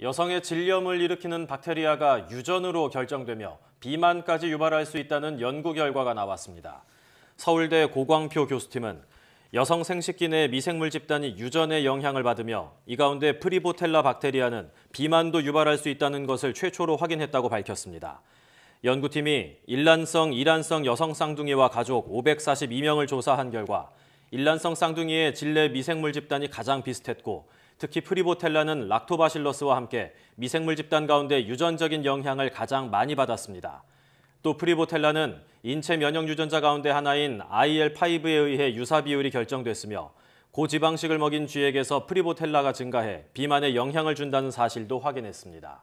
여성의 질염을 일으키는 박테리아가 유전으로 결정되며 비만까지 유발할 수 있다는 연구 결과가 나왔습니다. 서울대 고광표 교수팀은 여성 생식기 내 미생물 집단이 유전의 영향을 받으며 이 가운데 프리보텔라 박테리아는 비만도 유발할 수 있다는 것을 최초로 확인했다고 밝혔습니다. 연구팀이 일란성, 이란성 여성 쌍둥이와 가족 542명을 조사한 결과 일란성 쌍둥이의 질내 미생물 집단이 가장 비슷했고 특히 프리보텔라는 락토바실러스와 함께 미생물 집단 가운데 유전적인 영향을 가장 많이 받았습니다. 또 프리보텔라는 인체 면역 유전자 가운데 하나인 IL5에 의해 유사 비율이 결정됐으며 고지방식을 먹인 쥐에게서 프리보텔라가 증가해 비만에 영향을 준다는 사실도 확인했습니다.